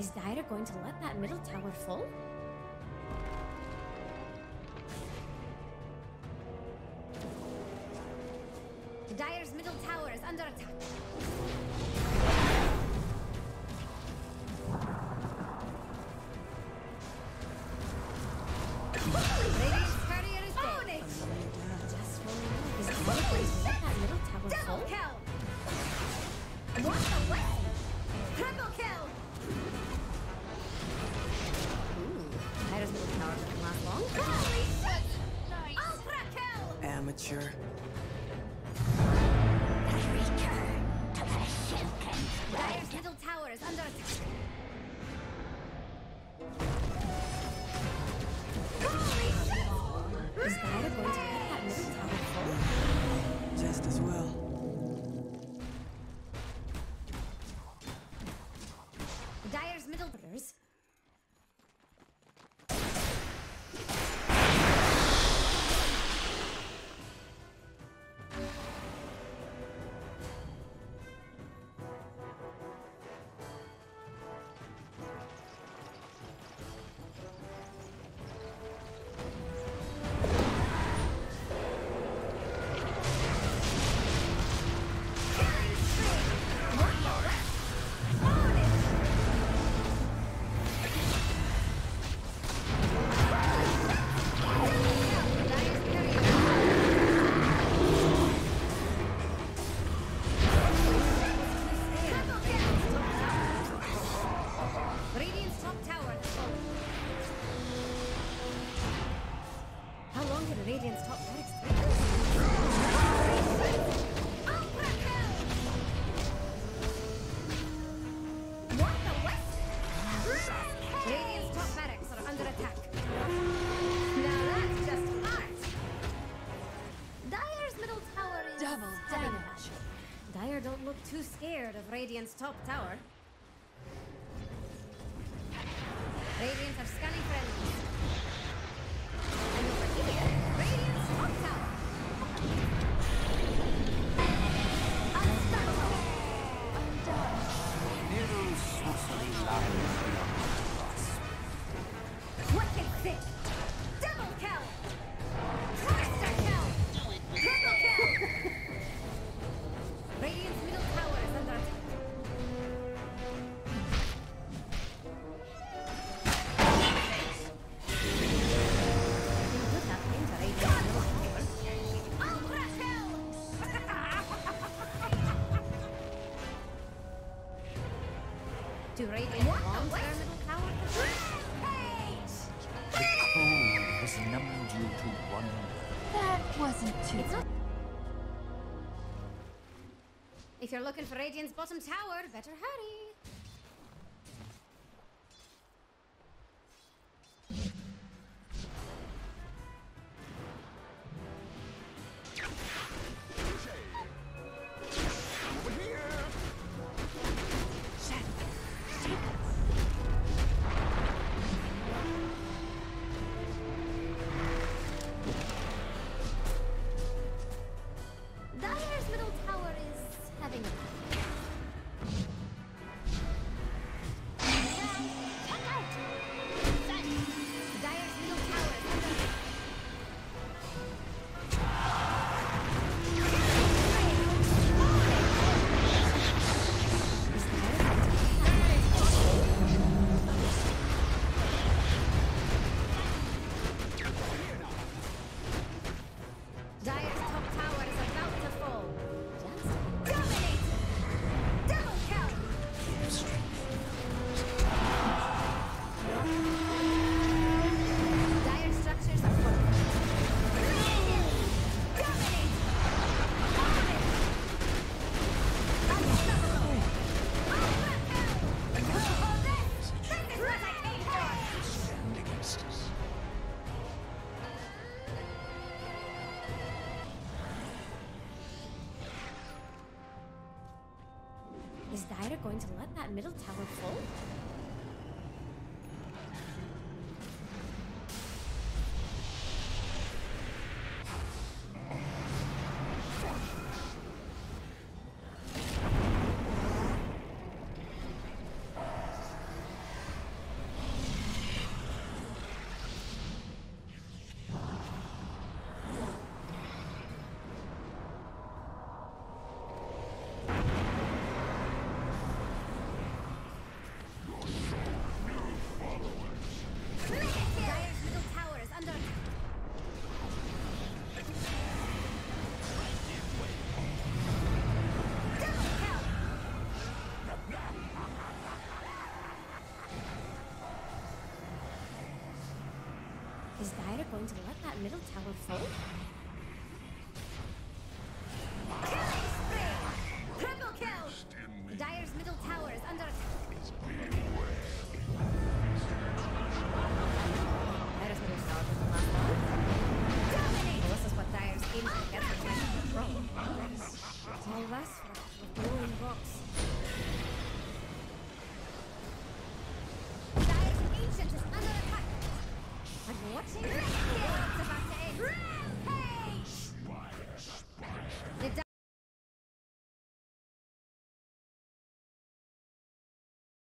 is Dire going to let that middle tower fall? Dire's middle tower is under attack. Radiant's courier is dead. Just when we know, is Dire going to that middle tower fall? Double kill! What the what? Triple kill! Ooh, Dire's middle tower doesn't last long. Holy shit! Ultra kill! Amateur. Dire don't look too scared of Radiant's top tower. Radiant are scanning enemies. And over here, Radiant What the want what? their middle tower? Rampage! The cold has numbed you to wonder. That wasn't too If you're looking for Radiant's bottom tower, better hurry. Is Dire going to let that middle tower fall? guide are going to let that middle tower fall? Watching.